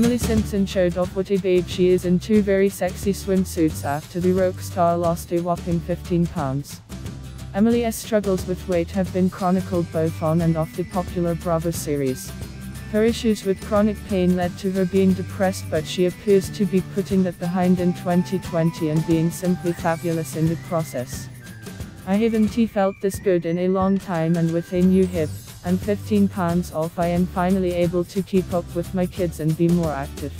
Emily Simpson showed off what a babe she is in two very sexy swimsuits after the RHOC star lost a whopping 15 pounds. Emily's struggles with weight have been chronicled both on and off the popular Bravo series. Her issues with chronic pain led to her being depressed but she appears to be putting that behind in 2020 and being simply fabulous in the process. I haven't felt this good in a long time and with a new hip, and 15 pounds off I am finally able to keep up with my kids and be more active.